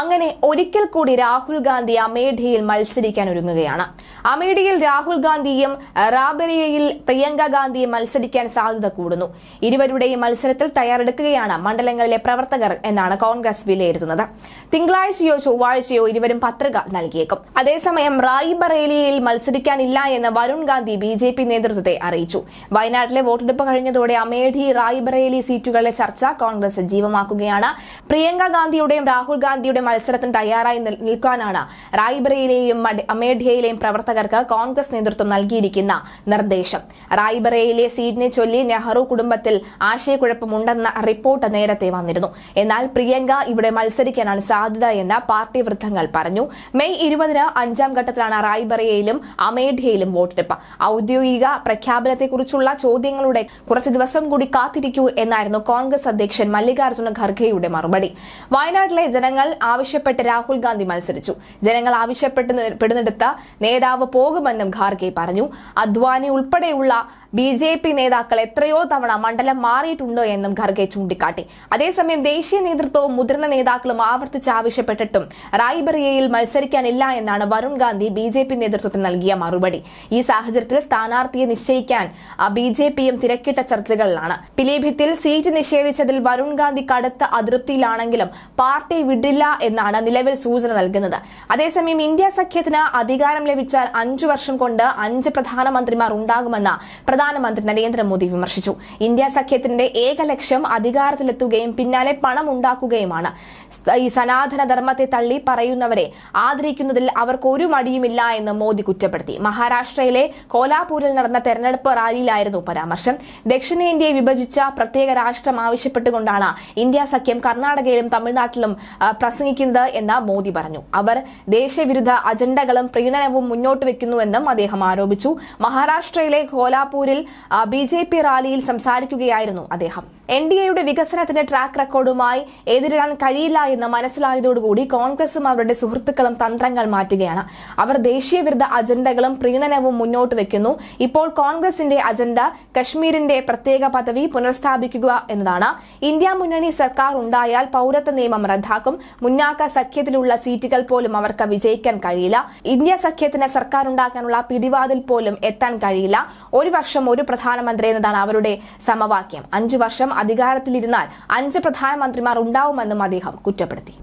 അങ്ങനെ ഒരിക്കൽ കൂടി രാഹുൽ ഗാന്ധി അമേഠിയിൽ മത്സരിക്കാൻ ഒരുങ്ങുകയാണ്. അമേഠിയിൽ രാഹുൽ ഗാന്ധിയും റാബറിയയിൽ പ്രിയങ്ക ഗാന്ധിയും മത്സരിക്കാൻ സാധ്യത കൂടുന്നു. ഇരുവരുടെയും മത്സരത്തിൽ തയ്യാറെടുക്കുകയാണ് മണ്ഡലങ്ങളിലെ പ്രവർത്തകർ എന്നാണ് കോൺഗ്രസ് വിലയിരുത്തുന്നത്. തിങ്കളാഴ്ചയോ ചൊവ്വാഴ്ചയോ ഇരുവരും പത്രിക നൽകിയേക്കും. അതേസമയം റായ്ബറേലിയിൽ മത്സരിക്കാനില്ല എന്ന് Varun Gandhi B J P നേതൃത്വത്തെ അറിയിച്ചു. വയനാട്ടിലെ വോട്ടെടുപ്പ് കഴിഞ്ഞതോടെ അമേഠി റായ്ബറേലി സീറ്റുകളിലെ ചർച്ച കോൺഗ്രസ് സജീവമാക്കുകയാണ് പ്രിയങ്ക ഗാന്ധിയുടെയും രാഹുൽ ഗാന്ധിയുടെ മത്സരത്തിന് തയ്യാറായി നിൽക്കാനാണ് റായ്ബറയിലെയും അമേഠിയയിലെയും പ്രവർത്തകർക്ക് കോൺഗ്രസ് നേതൃത്വം നൽകിയിരിക്കുന്ന നിർദ്ദേശം. റായ്ബറയിലെ സീറ്റിനെ ചൊല്ലി നെഹ്റു കുടുംബത്തിൽ ആശയക്കുഴപ്പമുണ്ടെന്ന റിപ്പോർട്ട് നേരത്തെ വന്നിരുന്നു. എന്നാൽ പ്രിയങ്ക ഇവിടെ മത്സരിക്കാനാണ് സാധ്യത എന്ന് പാർട്ടി വൃത്തങ്ങൾ പറഞ്ഞു. മെയ് ഇരുപതിന് അഞ്ചാം ഘട്ടത്തിലാണ് റായ്ബറയിലും അമേഠിയയിലും വോട്ടെടുപ്പ്. ഔദ്യോഗിക പ്രഖ്യാപനത്തെക്കുറിച്ചുള്ള ചോദ്യങ്ങളുടെ കുറച്ച് ദിവസം കൂടി കാത്തിരിക്കൂ എന്നായിരുന്നു കോൺഗ്രസ് അധ്യക്ഷൻ മല്ലികാർജുന ഖർഗെയുടെ മറുപടി. വയനാട്ടിലെ ജനങ്ങൾ ആവശ്യപ്പെട്ട് രാഹുൽ ഗാന്ധി മത്സരിച്ചു. ജനങ്ങൾ ആവശ്യപ്പെട്ട് പെടുന്നെടുത്ത നേതാവ് പോകുമെന്നും ഖാർഗെ പറഞ്ഞു. അദ്വാനി ഉൾപ്പെടെയുള്ള ബി ജെ പി നേതാക്കൾ എത്രയോ തവണ മണ്ഡലം മാറിയിട്ടുണ്ട് എന്നും ഖർഗെ ചൂണ്ടിക്കാട്ടി. അതേസമയം ദേശീയ നേതൃത്വവും മുതിർന്ന നേതാക്കളും ആവർത്തിച്ച് ആവശ്യപ്പെട്ടിട്ടും റായ്ബറിയയിൽ മത്സരിക്കാനില്ല എന്നാണ് Varun Gandhi B J P നേതൃത്വത്തിന് നൽകിയ മറുപടി. ഈ സാഹചര്യത്തിൽ സ്ഥാനാർത്ഥിയെ നിശ്ചയിക്കാൻ ബി ജെ പിയും തിരക്കിട്ട ചർച്ചകളിലാണ്. പിലീഭിത്തിൽ സീറ്റ് നിഷേധിച്ചതിൽ വരുൺ ഗാന്ധി കടുത്ത അതൃപ്തിയിലാണെങ്കിലും പാർട്ടി വിടില്ല എന്നാണ് നിലവിൽ സൂചന നൽകുന്നത്. അതേസമയം ഇന്ത്യ സഖ്യത്തിന് അധികാരം ലഭിച്ചാൽ അഞ്ചു വർഷം കൊണ്ട് അഞ്ച് പ്രധാനമന്ത്രിമാർ ഉണ്ടാകുമെന്ന് പ്രധാനമന്ത്രി നരേന്ദ്രമോദി വിമർശിച്ചു. ഇന്ത്യ സഖ്യത്തിന്റെ ഏക ലക്ഷ്യം അധികാരത്തിലെത്തുകയും പിന്നാലെ പണം ഉണ്ടാക്കുകയുമാണ് ഈ സനാതനധർമ്മത്തെ തള്ളി പറയുന്നവരെ ആദരിക്കുന്നതിൽ അവർക്ക് ഒരു മടിയുമില്ല എന്ന് മോദി കുറ്റപ്പെടുത്തി. മഹാരാഷ്ട്രയിലെ കോലാപൂരിൽ നടന്ന തെരഞ്ഞെടുപ്പ് റാലിയിലായിരുന്നു പരാമർശം. ദക്ഷിണേന്ത്യയെ വിഭജിച്ച പ്രത്യേക രാഷ്ട്രം ആവശ്യപ്പെട്ടുകൊണ്ടാണ് ഇന്ത്യ സഖ്യം കർണാടകയിലും തമിഴ്നാട്ടിലും പ്രസംഗിക്കുന്നത് എന്ന് മോദി പറഞ്ഞു. അവർ ദേശവിരുദ്ധ അജണ്ടകളും പ്രീണനവും മുന്നോട്ട് വെക്കുന്നുവെന്നും അദ്ദേഹം ആരോപിച്ചു. മഹാരാഷ്ട്രയിലെ കോലാപൂരിൽ ബി ജെ പി റാലിയിൽ സംസാരിക്കുകയായിരുന്നു അദ്ദേഹം. എൻ ഡി എയുടെ വികസനത്തിന്റെ ട്രാക്ക് റെക്കോർഡുമായി എതിരിടാൻ കഴിയില്ല എന്ന് മനസ്സിലായതോടുകൂടി കോൺഗ്രസും അവരുടെ സുഹൃത്തുക്കളും തന്ത്രങ്ങൾ മാറ്റുകയാണ്. അവർ ദേശീയ വിരുദ്ധ അജണ്ടകളും പ്രീണനവും മുന്നോട്ട് വെക്കുന്നു. ഇപ്പോൾ കോൺഗ്രസിന്റെ അജണ്ട കശ്മീരിന്റെ പ്രത്യേക പദവി പുനഃസ്ഥാപിക്കുക എന്നതാണ്. ഇന്ത്യ മുന്നണി സർക്കാർ ഉണ്ടായാൽ പൗരത്വ നിയമം റദ്ദാക്കും. മുന്നാക്ക സഖ്യത്തിലുള്ള സീറ്റുകൾ പോലും അവർക്ക് വിജയിക്കാൻ കഴിയില്ല. ഇന്ത്യ സഖ്യത്തിന് സർക്കാർ ഉണ്ടാക്കാനുള്ള പിടിവാതിൽ പോലും എത്താൻ കഴിയില്ല. ഒരു വർഷം ഒരു പ്രധാനമന്ത്രി എന്നതാണ് അവരുടെ സമവാക്യം. അഞ്ചു വർഷം അധികാരത്തിലിരുന്നാൽ അഞ്ച് പ്രധാനമന്ത്രിമാർ ഉണ്ടാവുമെന്നും അദ്ദേഹം കുറ്റപ്പെടുത്തി.